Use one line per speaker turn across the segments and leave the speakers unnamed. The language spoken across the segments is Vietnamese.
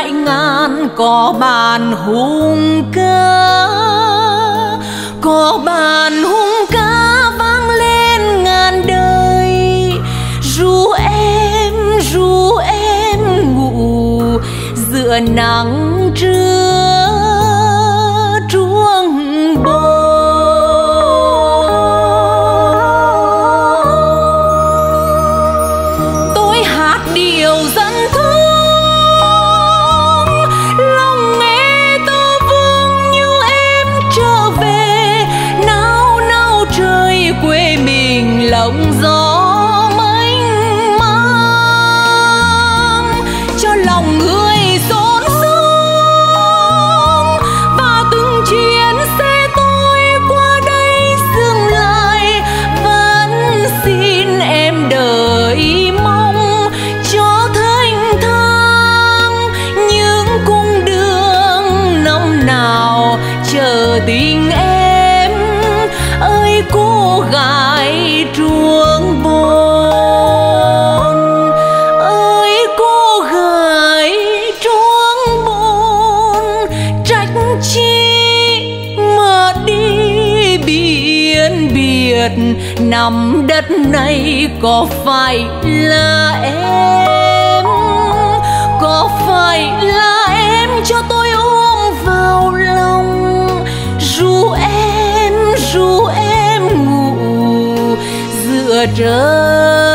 đại ngàn có bàn hùng ca, có bàn hùng ca vang lên ngàn đời. Ru em ru em ngủ giữa
nắng trưa. Nằm đất
này có phải là em? Có phải là em cho tôi ôm vào lòng? Ru em ru em ngủ giữa
trời.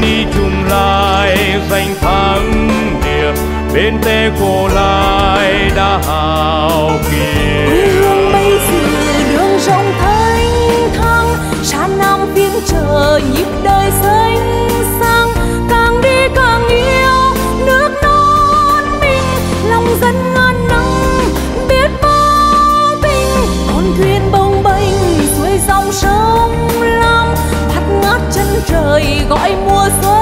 ni chung lai danh thắng địa bên tê cổ lai đã hào kỳ
quê bây giờ đường rộng thanh thang xa nam phiên chờ nhịp đời xanh. đời gọi mùa xuân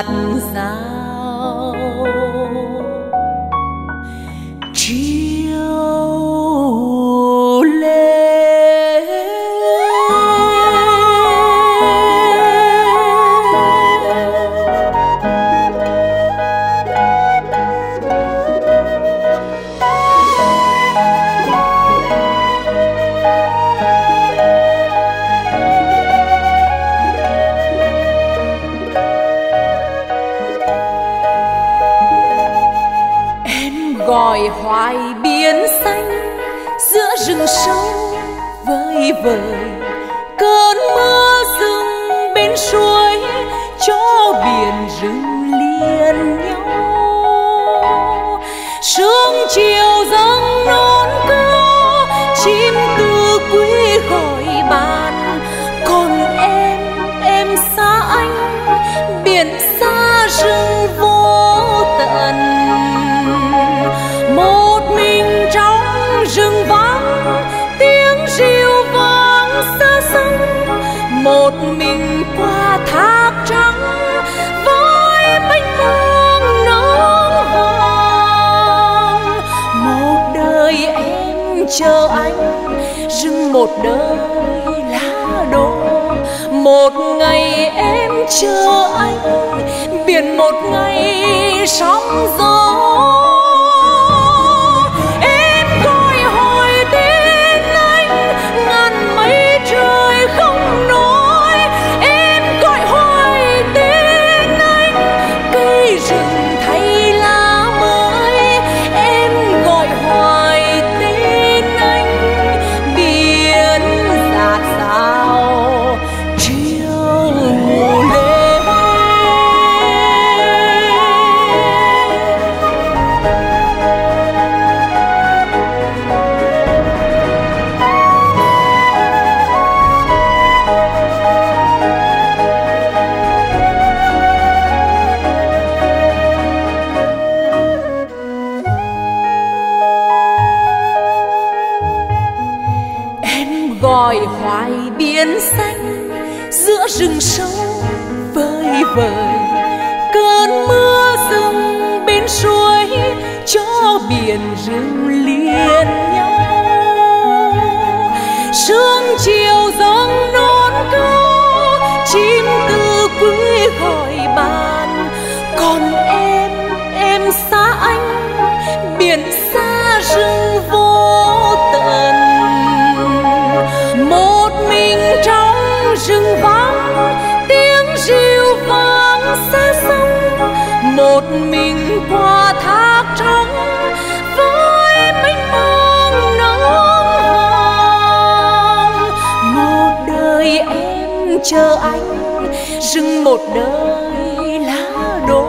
sạch một đời lá đổ. Một ngày em chờ anh biển một ngày sóng gió. mình qua thác trắng với mênh mông nắng hồng một đời em chờ anh rừng một đời lá đổ.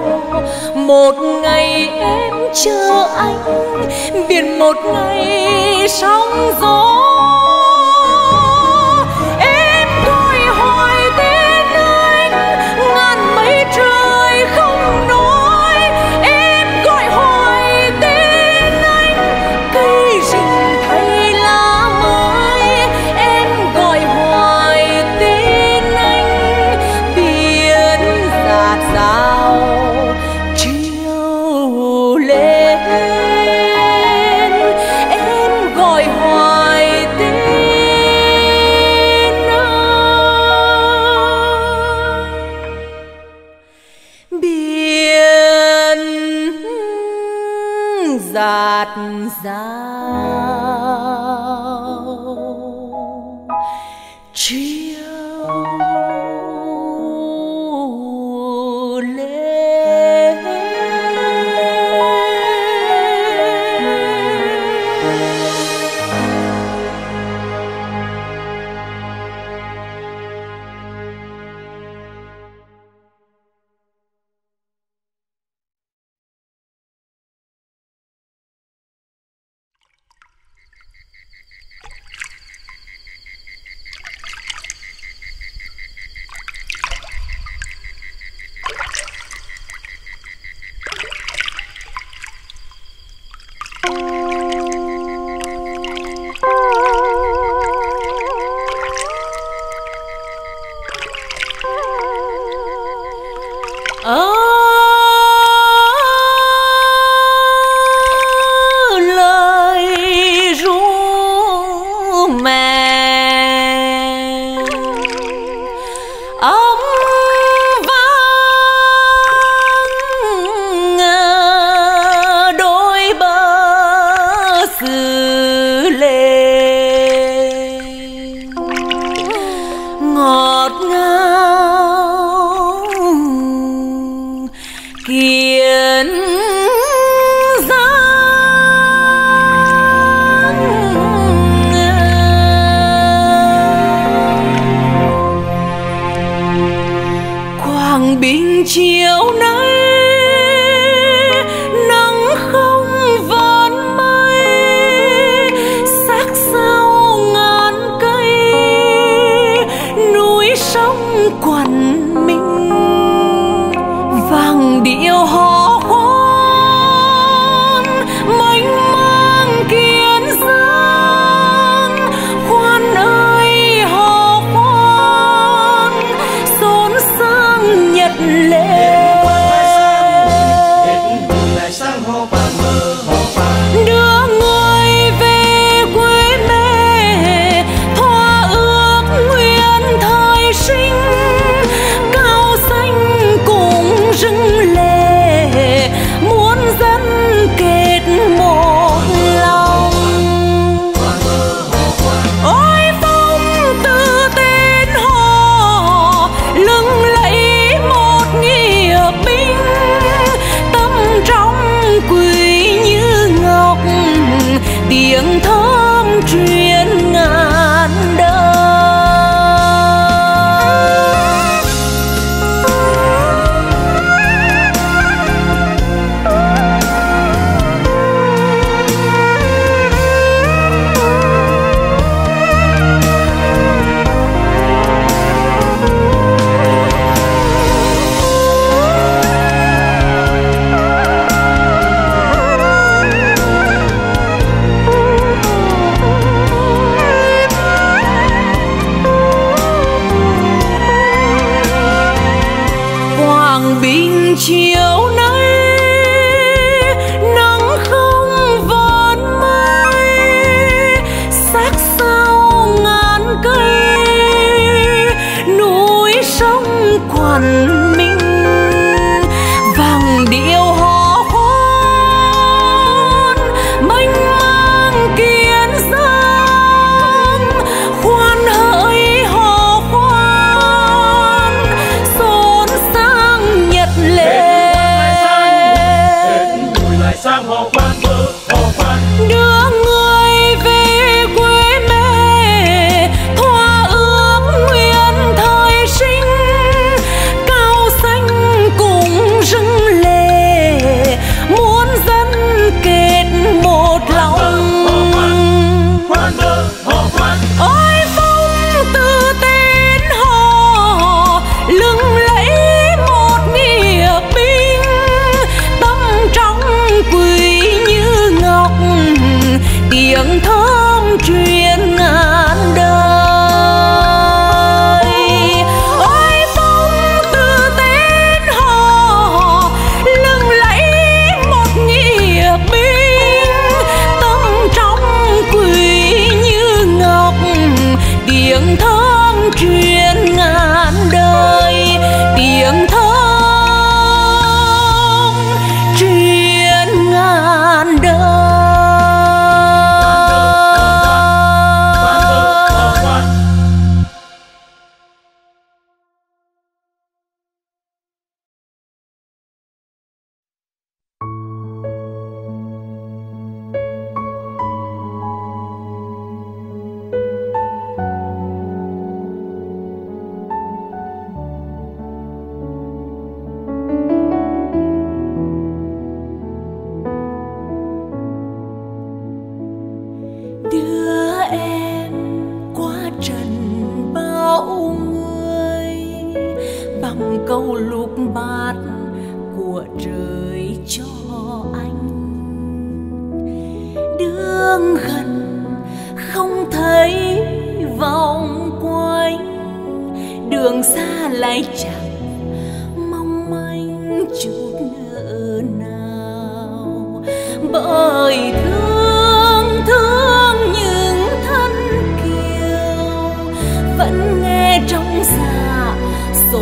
Một ngày em chờ anh biển một ngày sóng gió. tiếng thong truyền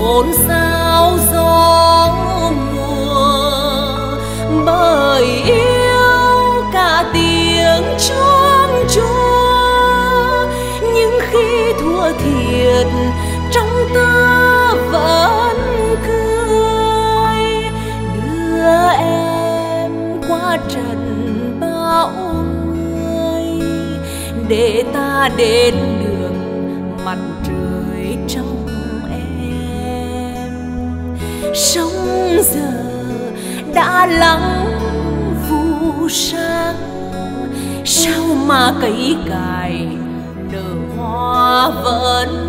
xôn xao gió mùa, bởi yêu cả tiếng chuông chúa nhưng khi thua thiệt, trong ta vẫn cười. Đưa em qua trận bão mưa để ta đến sống giờ đã lắng vu sáng sao mà cấy cài nở hoa vẫn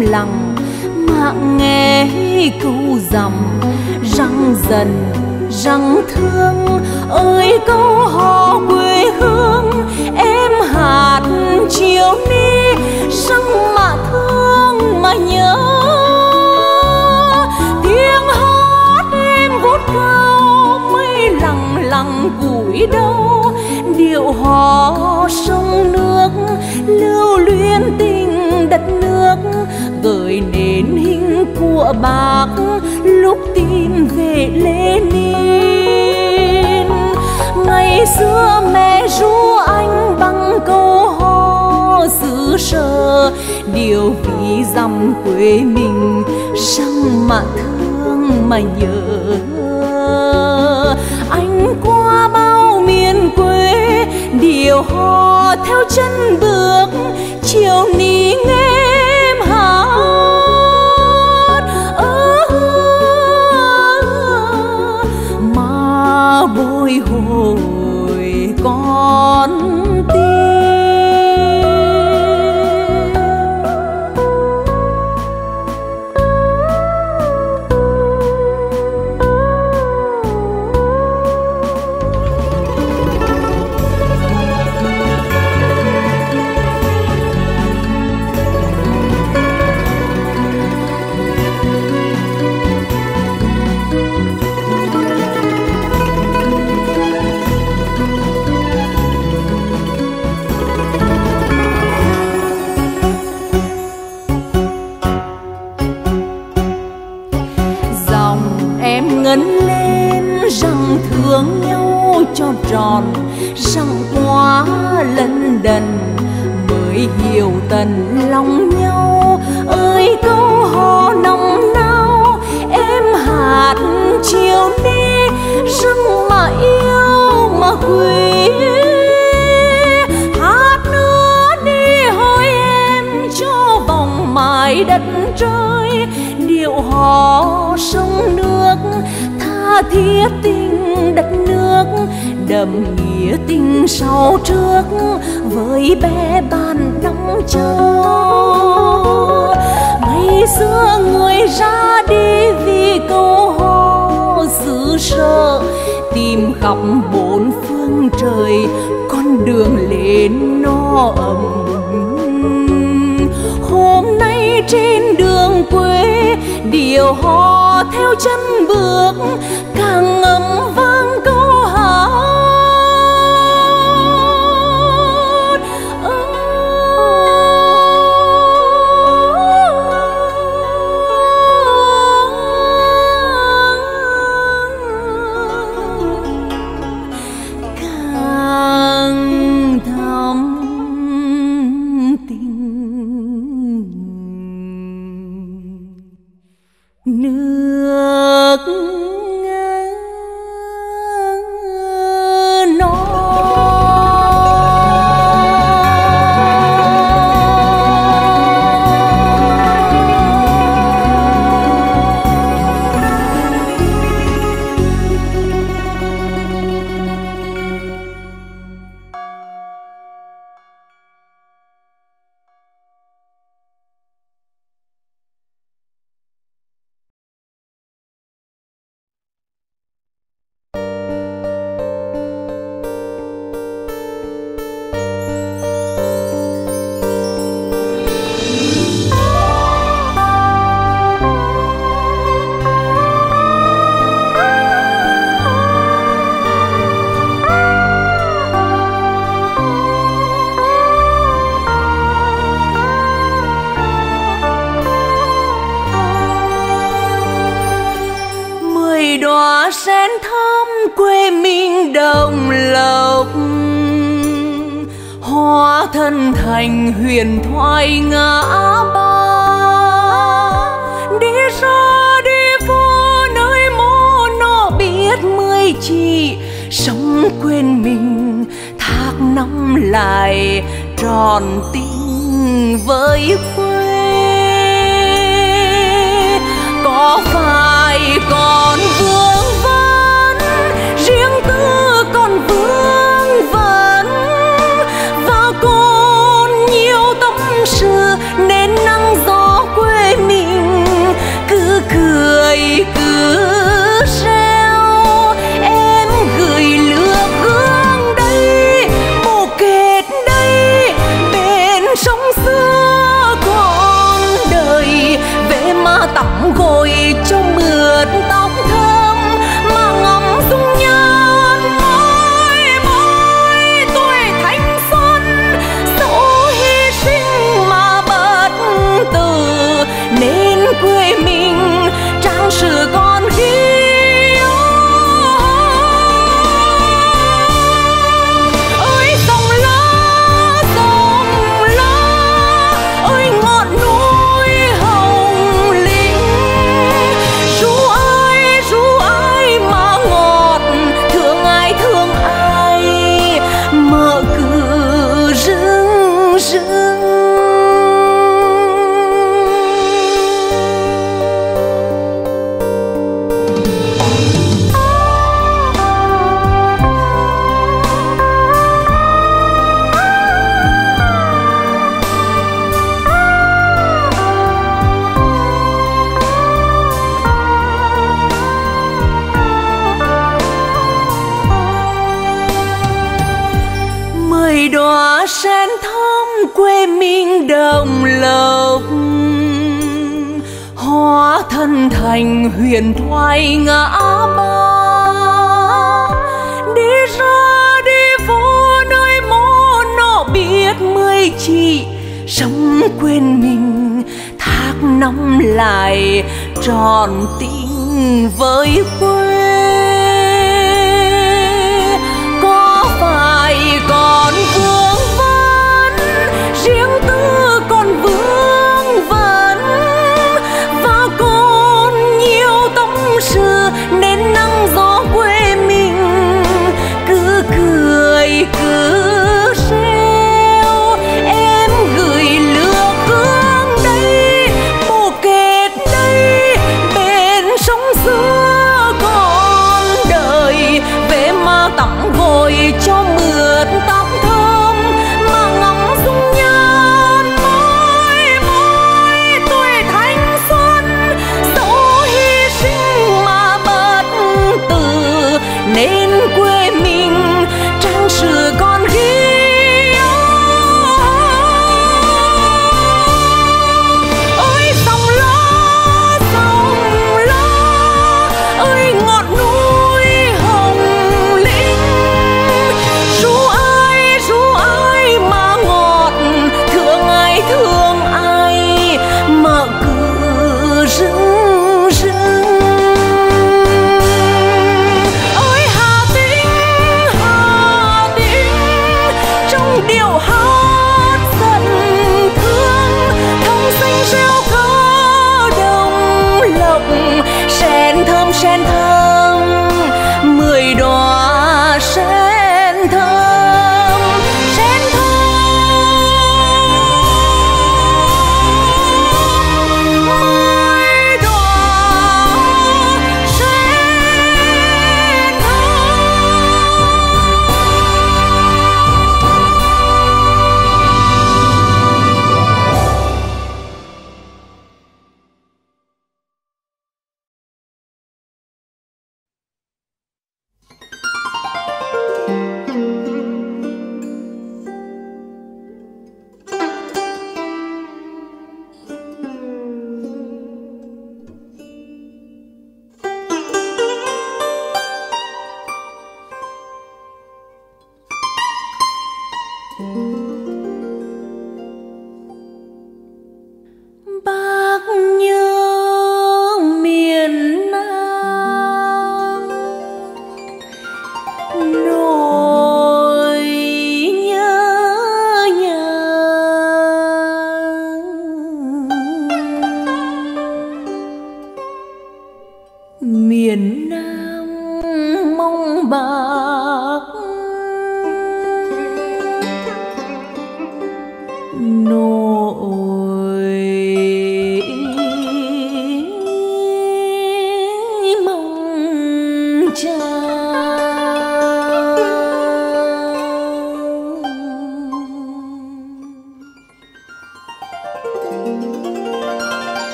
lặng mạng nghe câu dằm răng dần, răng thương, ơi câu hò quê hương. Em hạt chiều ni, răng mà thương mà nhớ. Tiếng hát em vút cao, mây lặng lặng củi đâu điệu hò sông nước, lưu luyến tình đất nước gợi nên hình của bác, lúc tìm về Lenin. Ngày xưa mẹ ru anh bằng câu hò, xứ sở điều vì dằm quê mình, răng mà thương mà nhớ. Anh qua bao miền quê, điều hò theo chân bước chiều ní nghe hát. Mà bồi hồi con tim. Tròn răng quá lân đần, mới hiểu tận lòng nhau. Ơi, câu hò nồng nao em hạt chiều đi răng mà yêu mà quý hát nữa đi hỏi em, cho vòng mãi đất trời. Điệu hò sông nước tha thiết tình đất nước đậm nghĩa tình sau trước với bé bàn đóng chờ ngày xưa người ra đi vì câu hò xứ sở, tìm khắp bốn phương trời con đường lên no ấm. Hôm nay trên đường quê, điều hò theo chân bước càng ngấm vào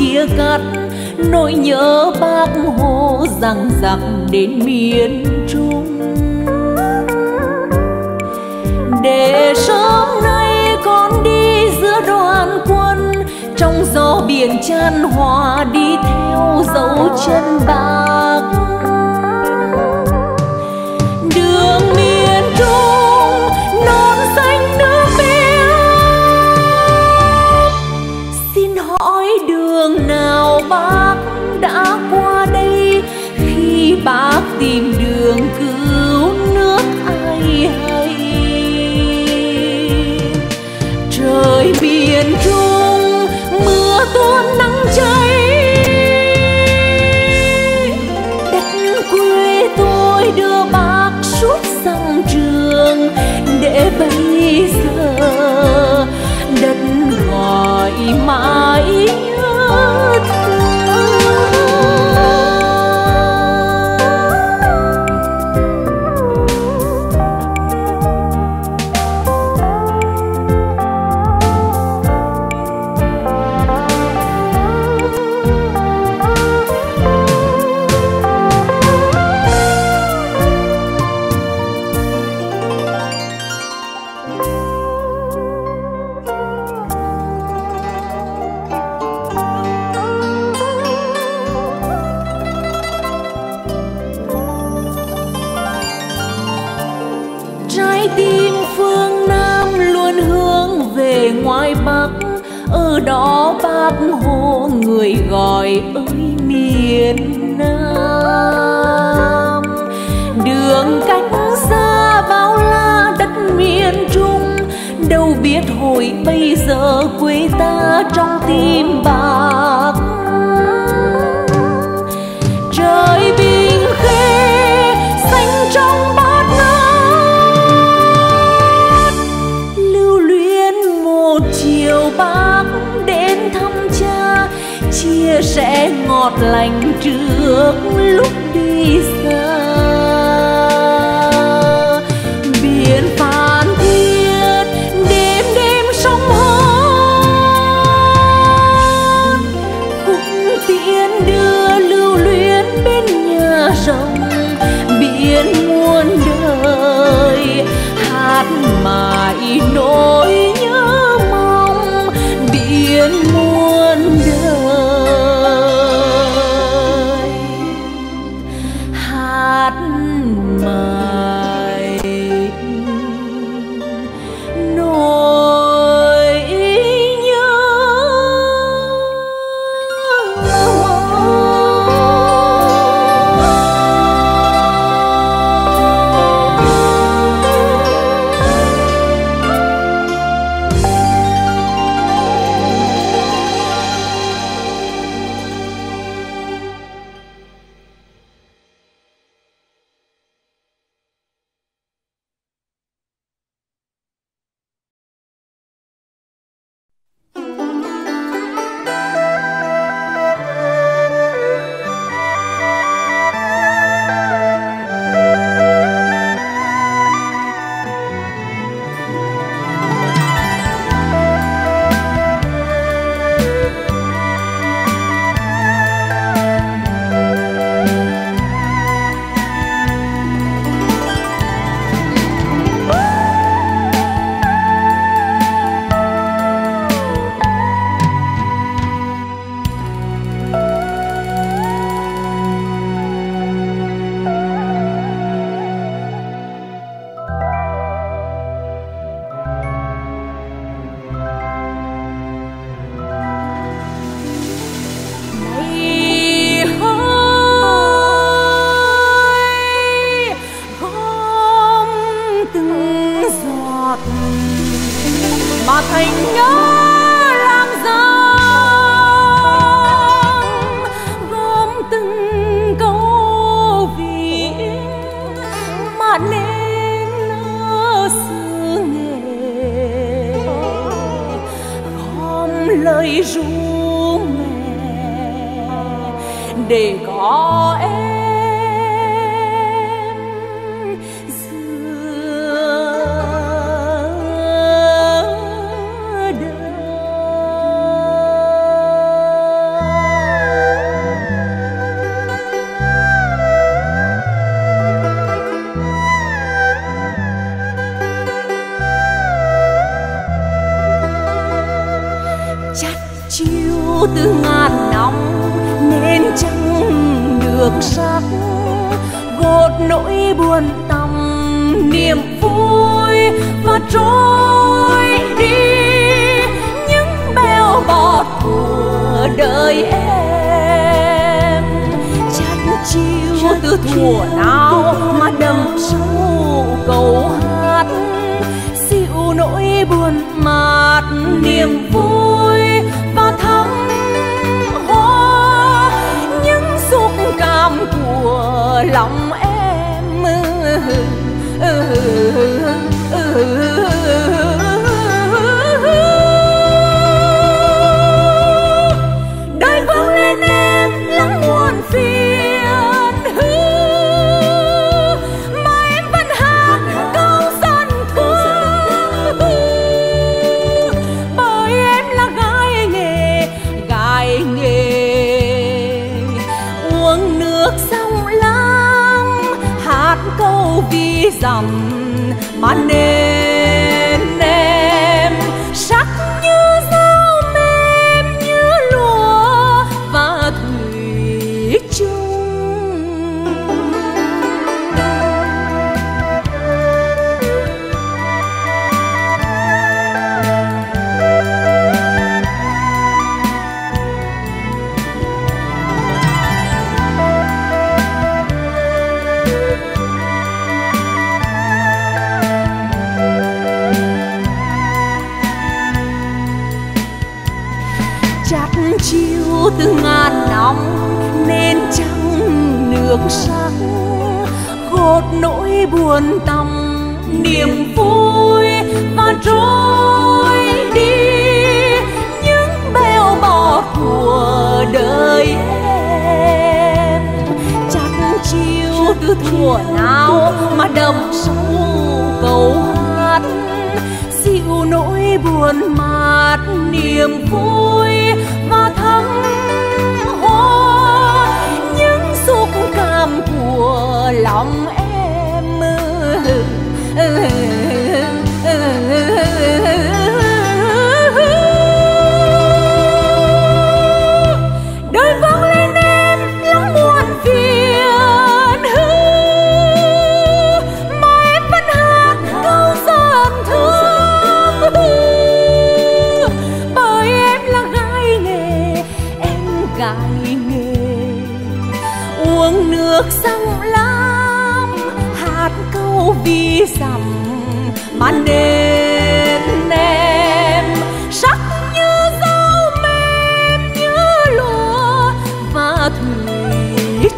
chia cắt. Nỗi nhớ bác hồ rằng rằng đến miền trung. Để sớm nay con đi giữa đoàn quân, trong gió biển chan hòa đi theo dấu chân bao tìm đường cứu nước ai hay. Trời biển trung, mưa tuôn nắng cháy. Đất quê tôi đưa bác suốt sang trường để bây giờ đất gọi mãi đó bác hồ, người gọi ơi miền nam. Đường cách xa bao la đất miền trung, đâu biết hồi bây giờ quê ta trong tim bao ngọt lành trước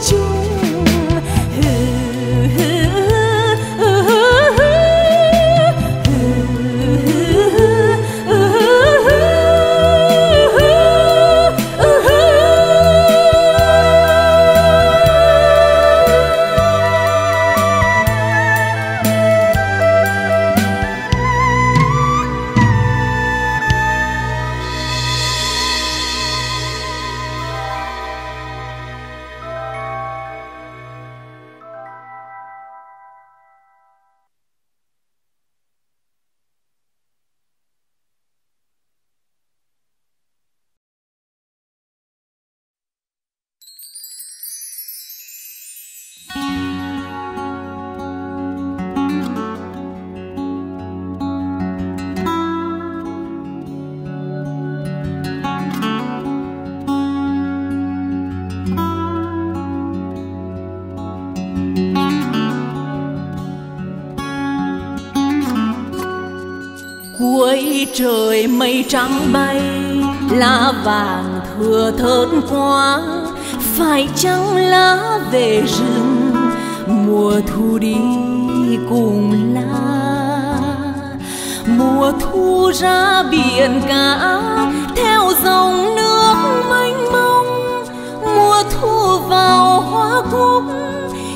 thủy trắng bay, lá vàng thừa thớt quá phải chăng lá về rừng, mùa thu đi cùng lá mùa thu ra biển cả, theo dòng nước mênh mông. Mùa thu vào hoa cúc,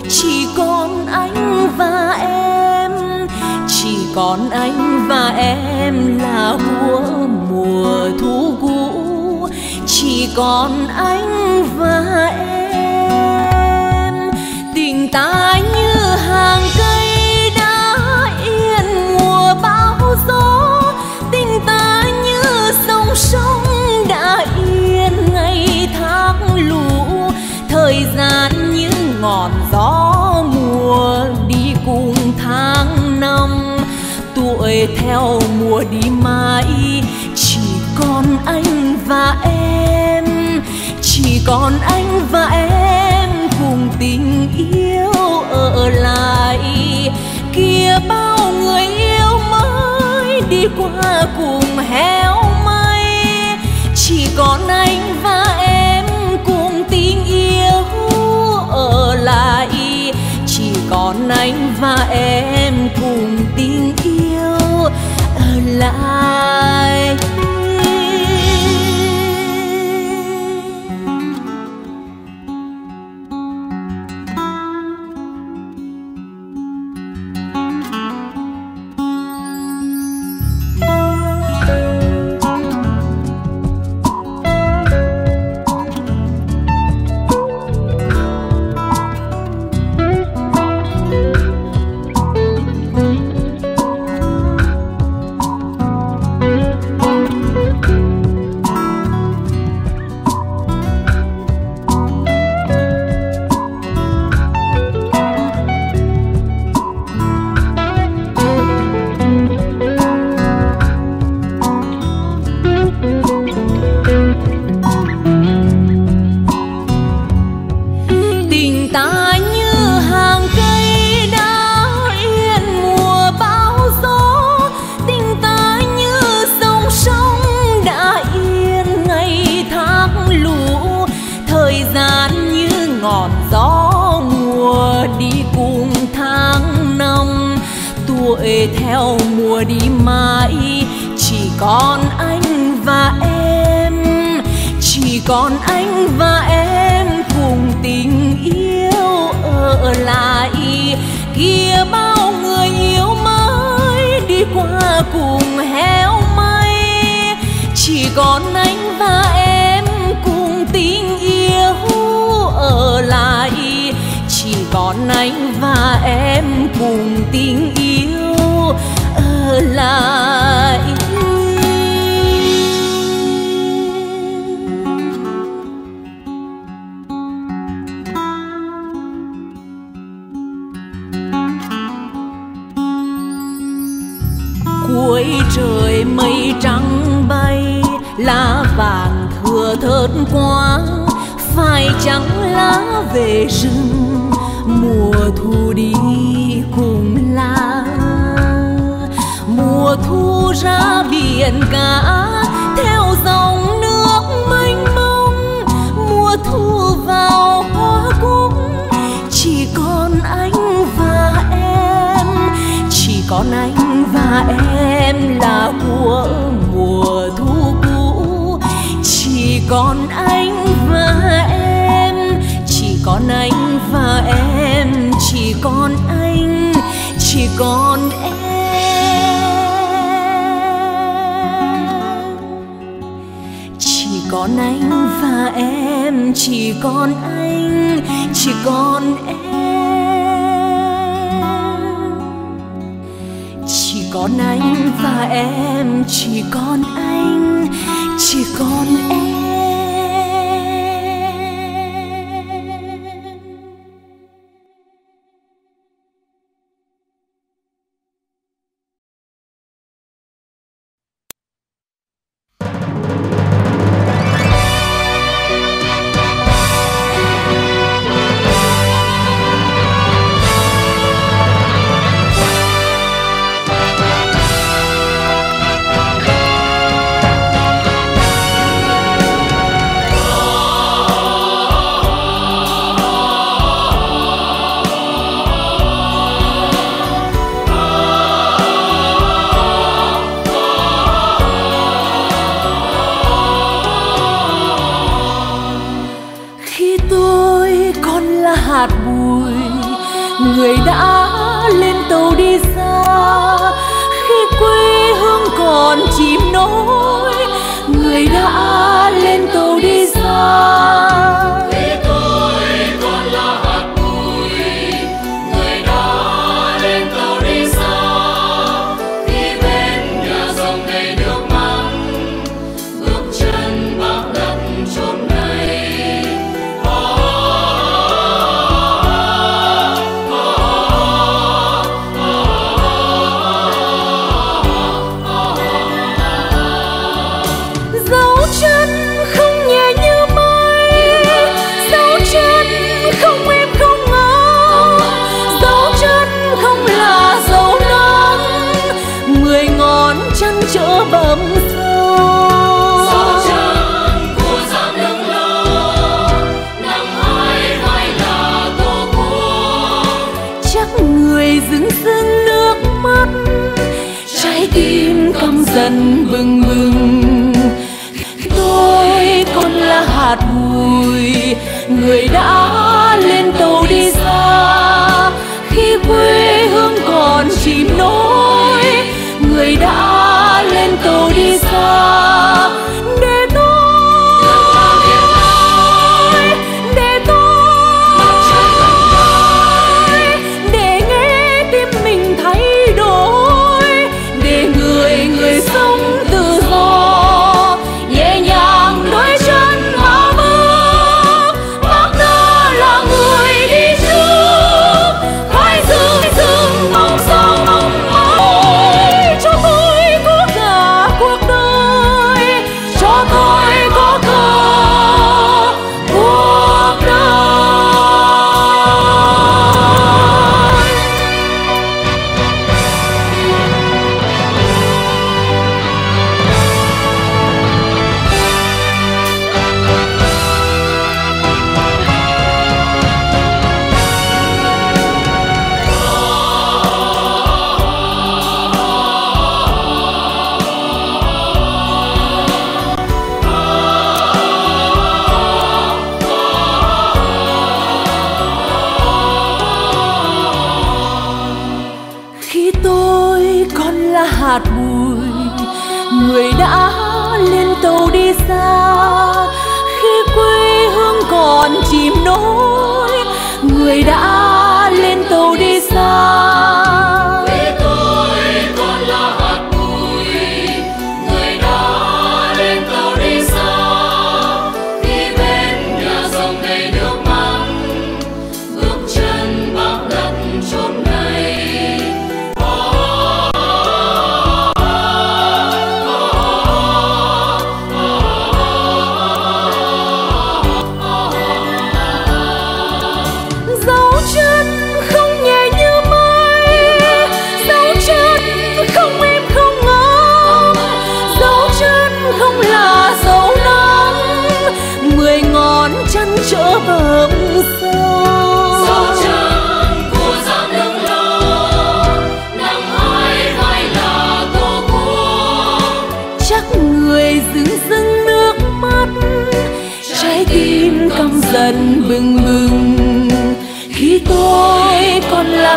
chỉ còn anh và em còn anh và em là mùa mùa thu cũ. Chỉ còn anh và em, tình ta như hàng cây đã yên mùa bão gió. Tình ta như dòng sông đã yên ngày tháng lũ. Thời gian như ngọn gió tuổi theo mùa đi mãi. Chỉ còn anh và em, chỉ còn anh và em cùng tình yêu ở lại. Kia bao người yêu mới đi qua cùng héo mây chỉ còn anh và em cùng tình yêu ở lại. Chỉ còn anh và em cùng tình yêu lại. Mùa đi mãi, chỉ còn anh và em. Chỉ còn anh và em cùng tình yêu ở lại. Kia bao người yêu mới đi qua cùng héo mây chỉ còn anh và em cùng tình yêu ở lại. Chỉ còn anh và em cùng tình yêu ở lại. Cuối trời mây trắng bay, lá vàng thừa thớt quá. Phải trắng lá về rừng, mùa thu đi. Thu ra biển cả. Theo dòng nước mênh mông, mùa thu vào hoa cúc. Chỉ còn anh và em, chỉ còn anh và em là của mùa thu cũ. Chỉ còn anh và em, chỉ còn anh và em, chỉ còn anh, chỉ còn em. Em chỉ còn anh, chỉ còn em. Chỉ còn anh và em, chỉ còn anh, chỉ còn em.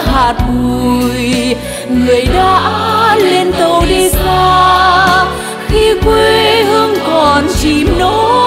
hạt bụi. Người đã lên tàu đi xa khi quê hương còn chìm nổi.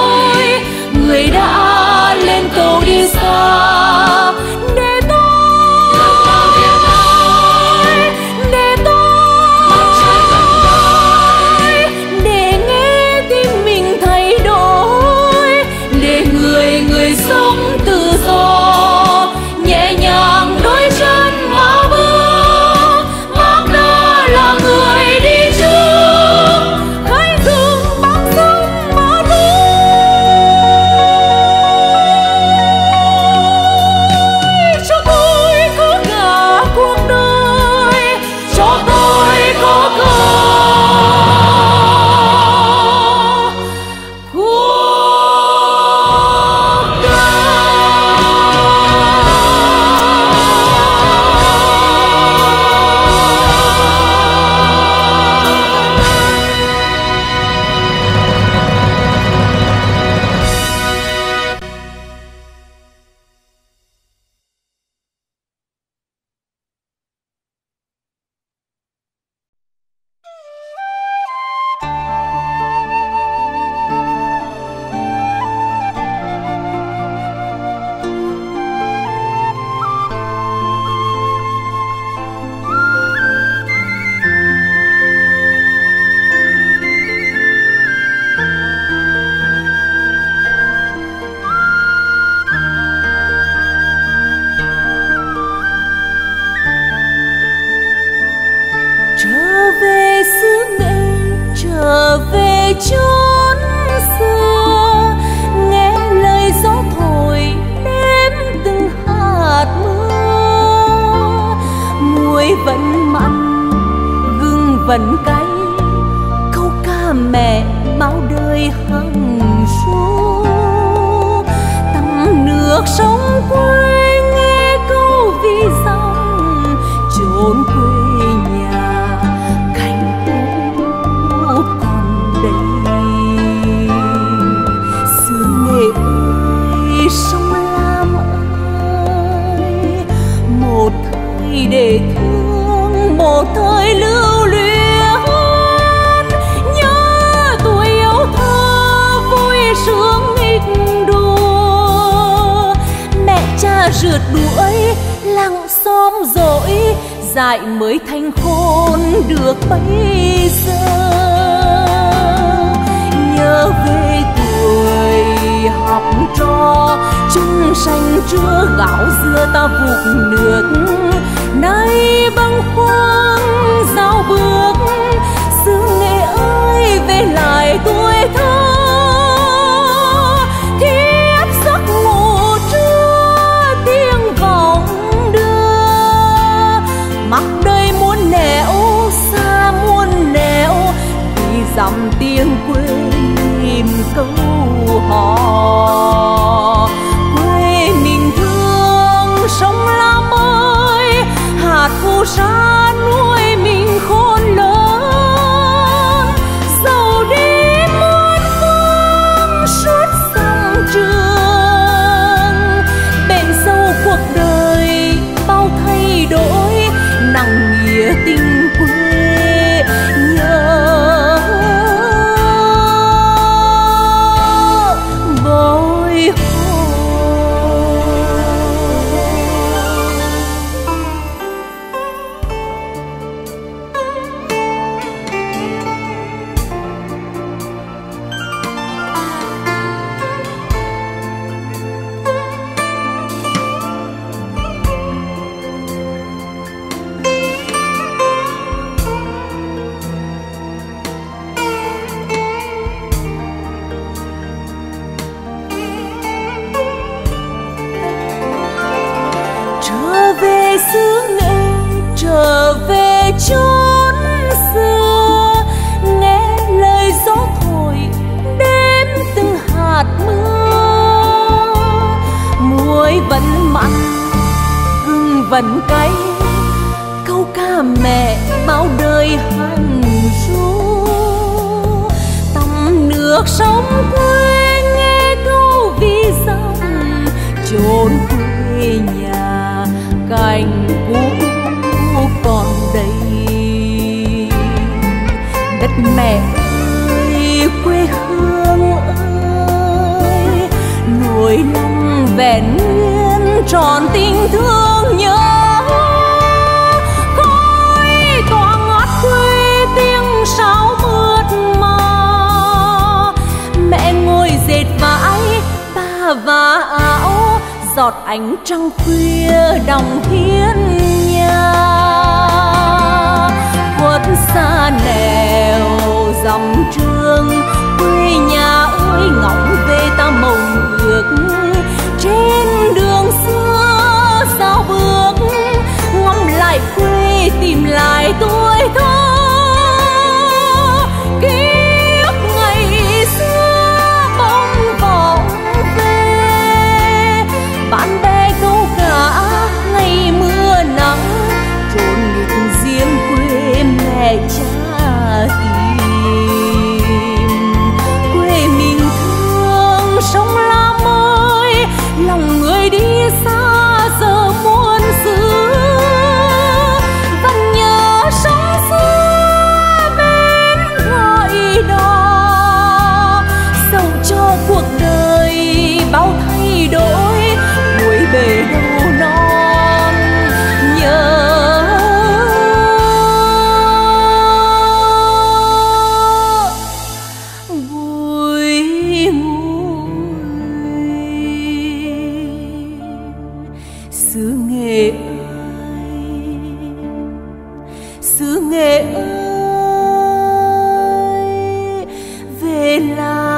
Nghệ ơi về lại.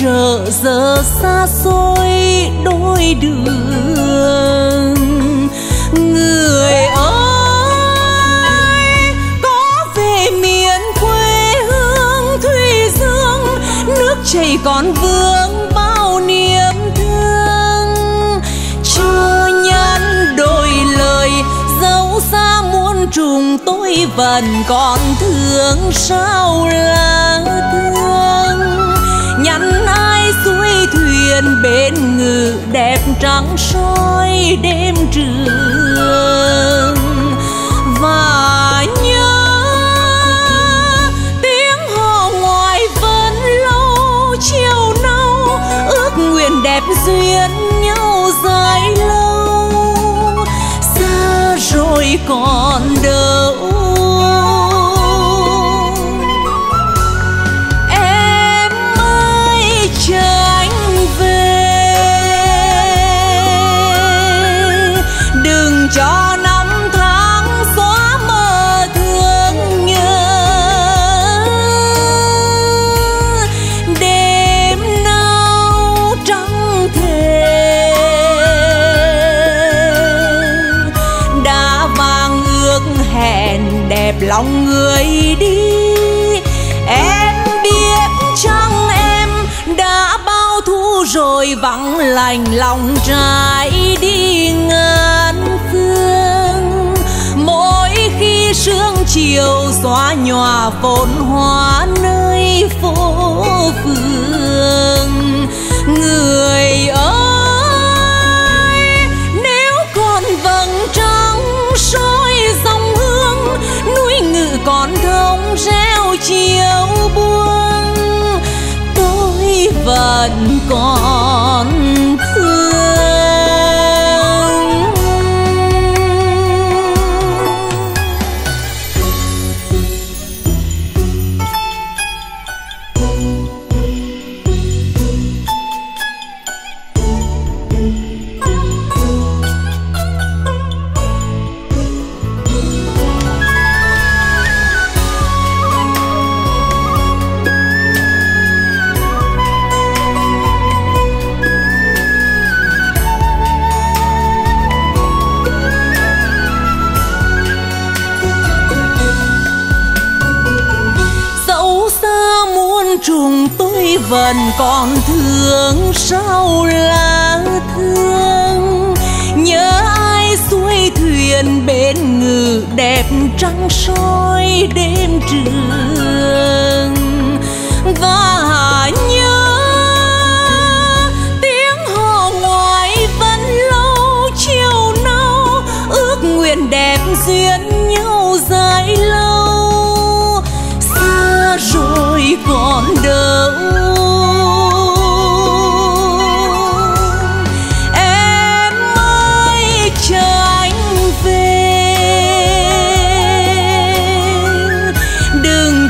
trở giờ xa xôi đôi đường, người ơi, có về miền quê hương thủy dương, nước chảy còn vương bao niềm thương. Chưa nhân đôi lời dẫu xa muôn trùng, tôi vẫn còn thương sao là thương. duyên bên ngự đẹp trắng soi đêm trường. Và nhớ tiếng hò ngoài vẫn lâu chiều nâu, ước nguyện đẹp duyên nhau dài lâu. Xa rồi còn đâu lòng người đi. Em biết chăng em đã bao thu rồi, vắng lành lòng trái đi ngàn phương. Mỗi khi sương chiều xóa nhòa phồn hoa nơi phố phường amor. Vẫn còn thương sau là thương? Nhớ ai xuôi thuyền bên ngự đẹp trăng soi đêm trường? Và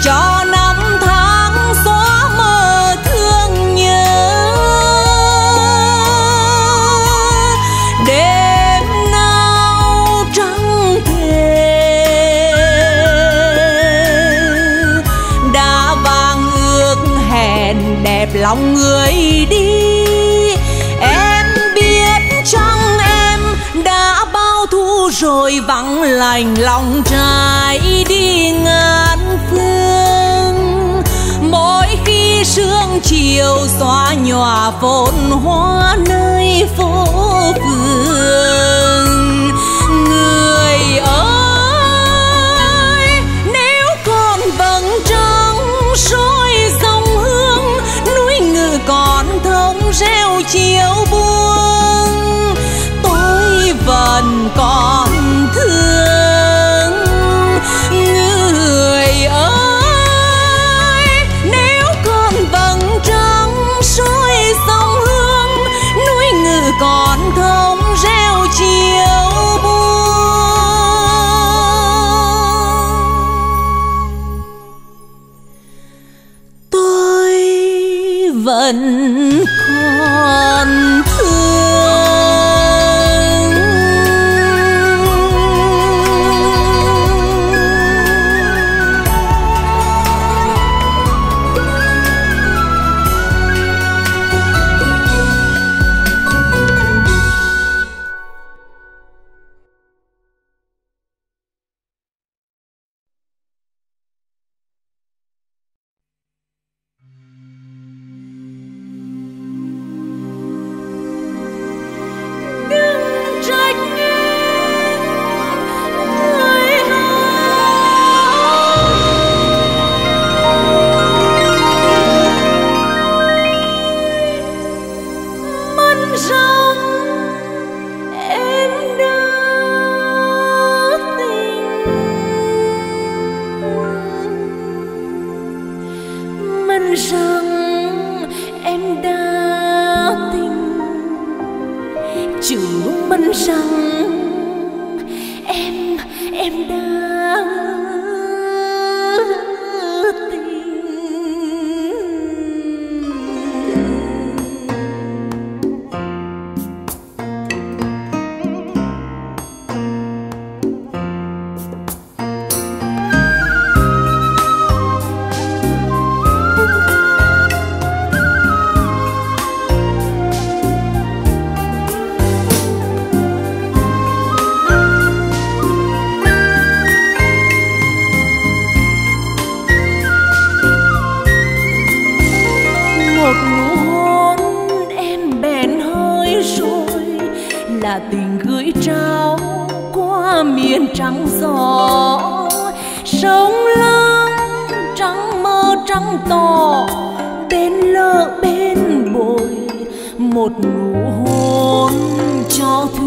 cho năm tháng xóa mờ thương nhớ. Đêm nào trắng thề, đã vàng ước hẹn đẹp lòng người đi. Em biết trong em đã bao thu rồi vắng lành lòng trái đi. Chiều xóa nhòa phồn hoa nơi phố phường. Người ơi nếu còn vầng trăng soi dòng hương, núi ngự còn thông reo chiều buông tôi vẫn còn thương vẫn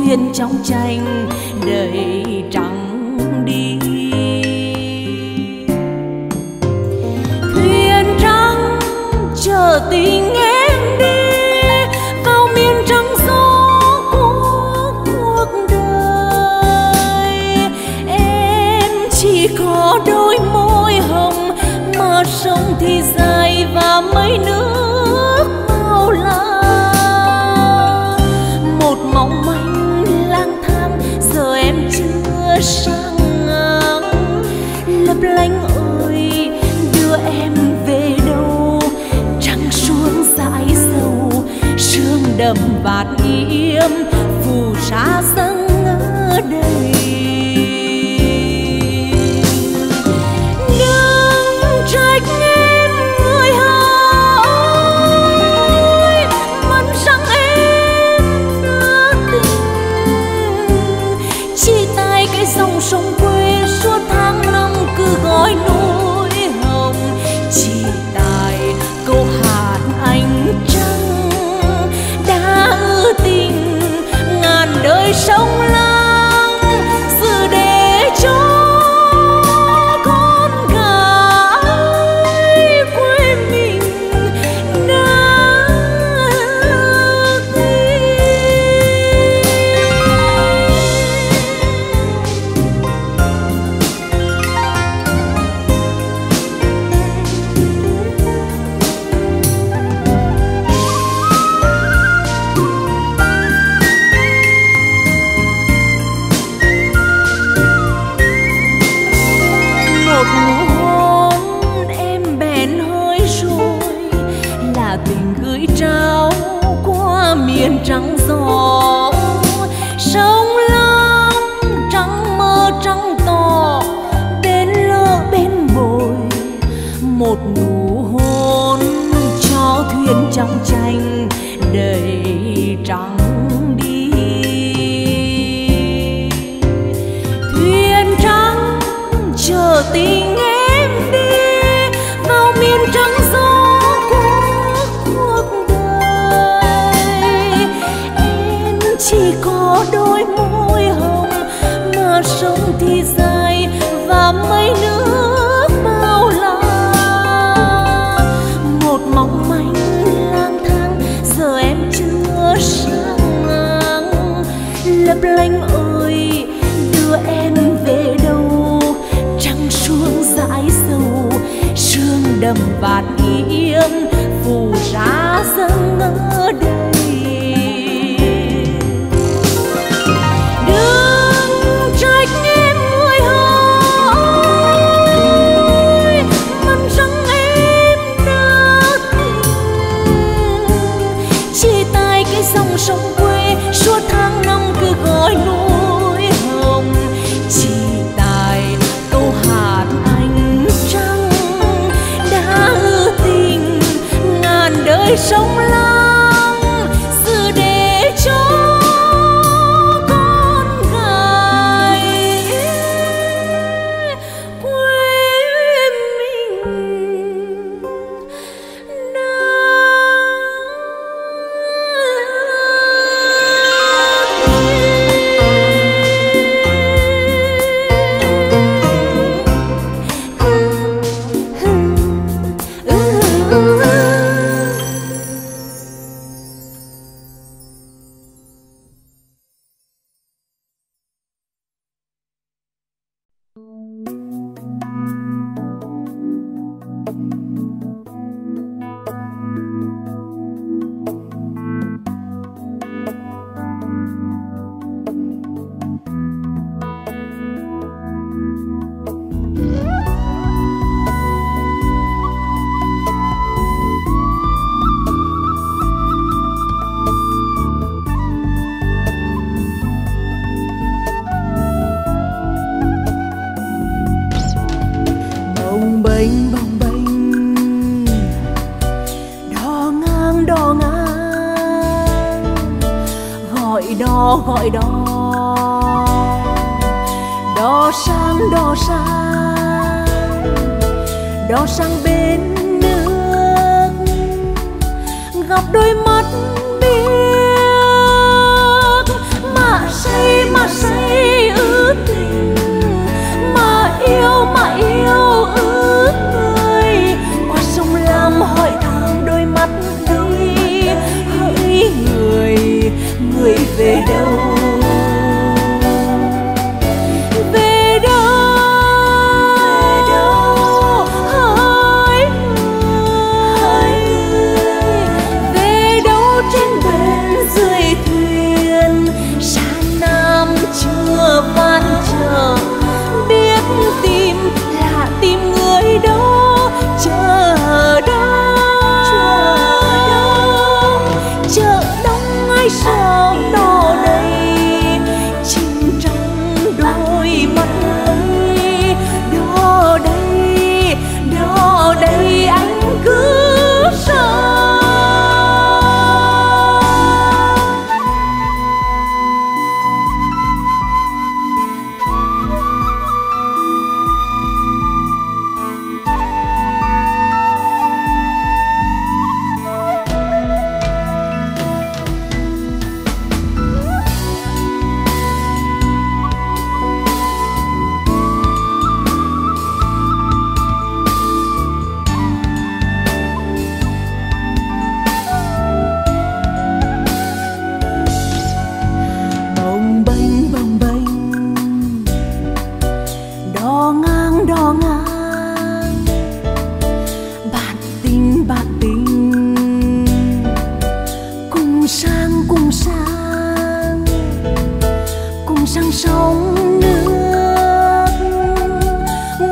duyên trong tranh đầy trắng đi. Thuyền trắng chờ tình em đầm vạt im phù sa dâng ở đây đời sống lam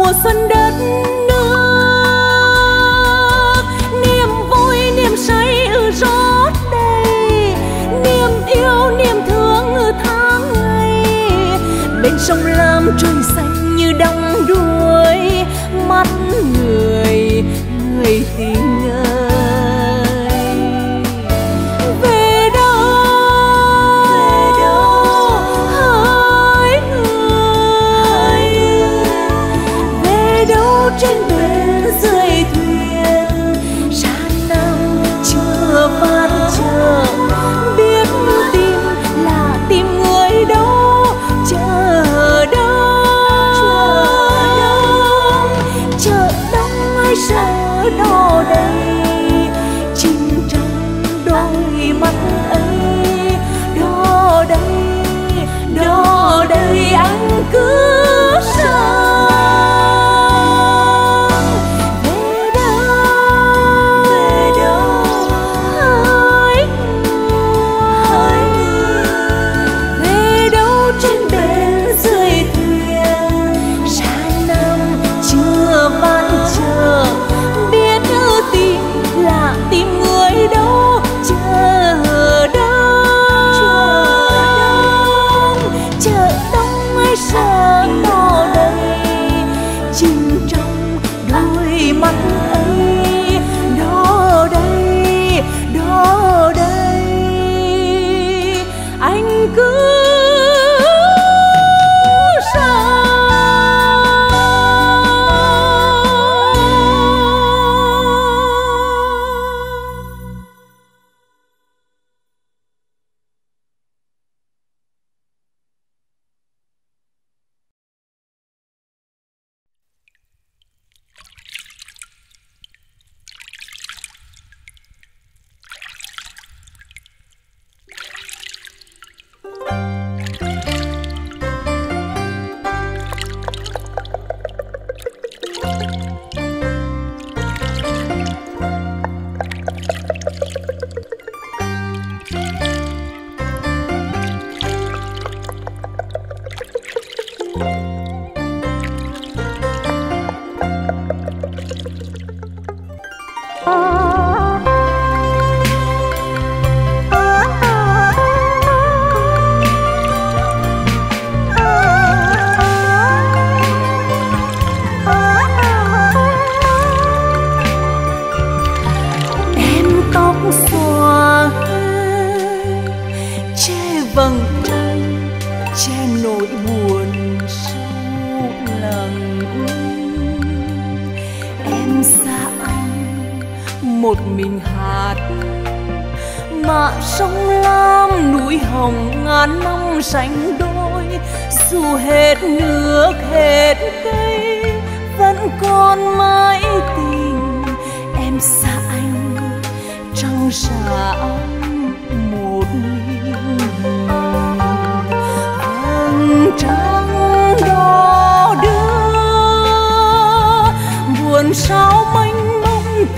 mùa xuân đất nước. Niềm vui, niềm say ư rót đầy niềm yêu, niềm thương ư tháng ngày. Bên sông lam trôi xanh như đong đuôi mắt người người tình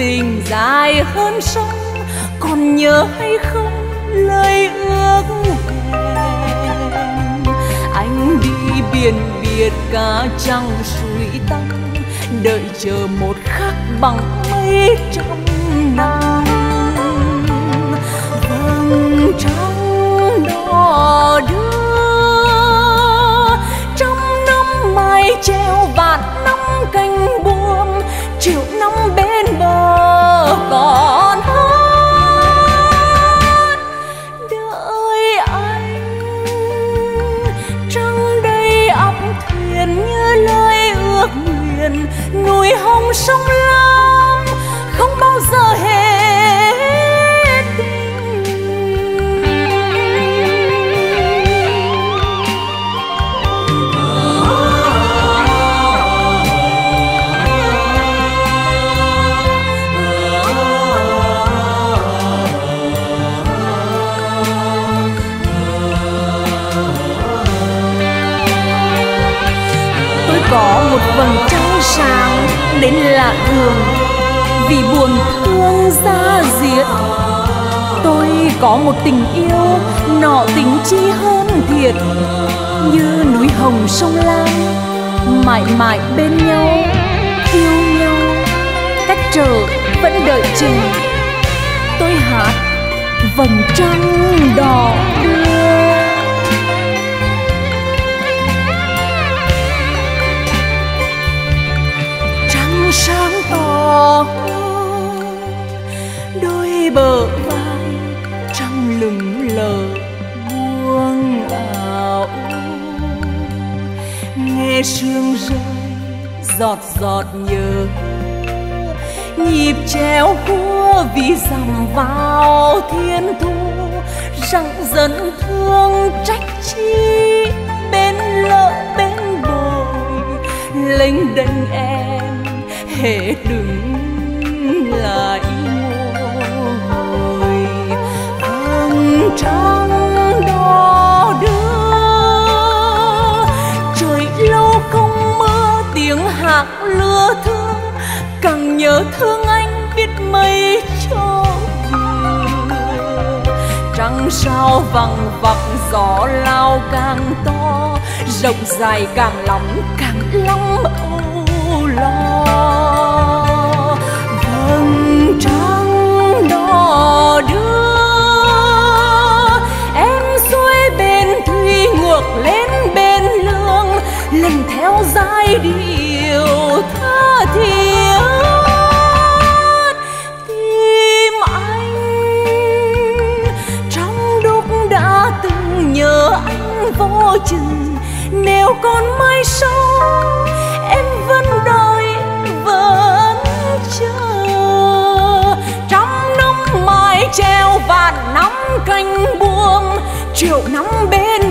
tình dài hơn sông, còn nhớ hay không lời ước hẹn. Anh đi biển biệt cả trăng suy tăm, đợi chờ một khắc bằng mây trong năm. Vầng trăng đỏ đưa, trong năm mai treo vạt năm cánh buồm, triệu năm bên còn hát đợi anh trăng đây ấp thuyền như lời ước nguyện, núi hồng sông lam một vầng trăng sáng đến lạ thường. Vì buồn thương ra diệt, tôi có một tình yêu nọ tình chi hơn thiệt. Như núi hồng sông lam, mãi mãi bên nhau, yêu nhau, cách trở vẫn đợi chừng. Tôi hát, vầng trăng đỏ đưa nghe sương rơi, giọt giọt nhớ. Nhịp treo cua vì dằm vào thiên thu răng dần thương trách chi bên lỡ bên bồi. Lênh đênh em, hễ đừng lại ngồi. Vầng trăng hạc thương, càng nhớ thương anh biết mấy cho trăng sao vằng vặc, gió lao càng to, rộng dài càng lòng càng lắm âu lo. Vầng trăng đỏ đưa, em xuôi bên thủy ngược lên bên lương, lần theo giai điệu tha thiết. Tim anh trong lúc đã từng nhớ anh vô chừng, nếu còn mai sau em vẫn đợi, vẫn chờ. Trăm năm mai treo và năm canh buông triệu năm bên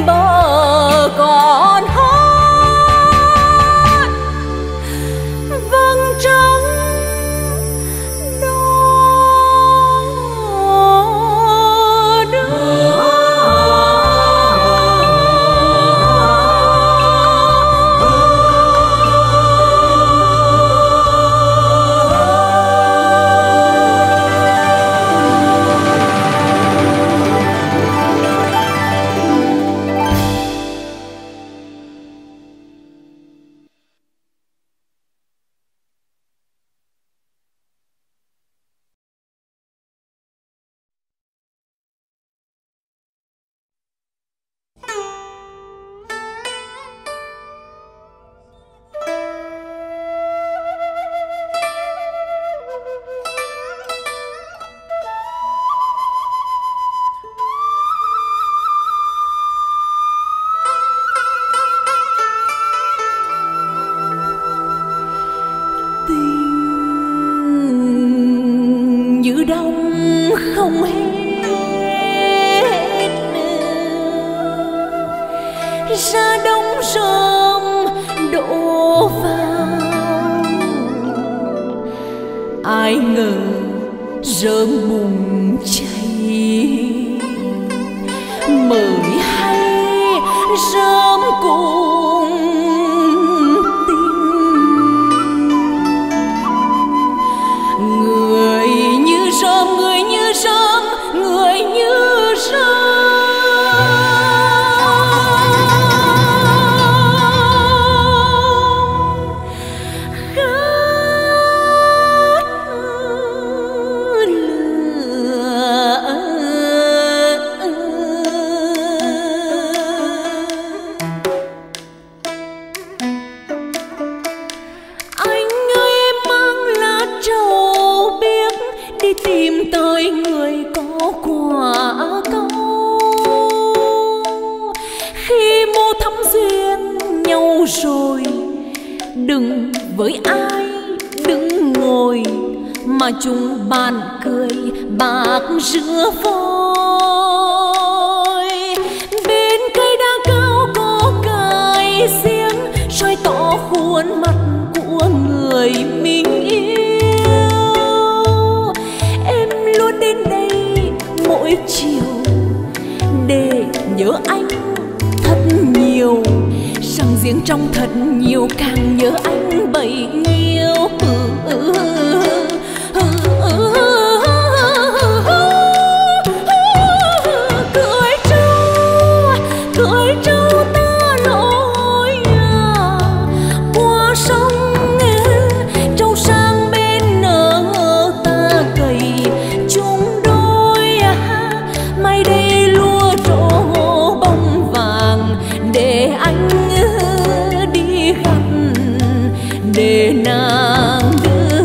nàng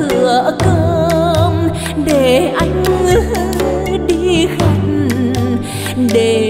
đưa cơm để anh đi khăn để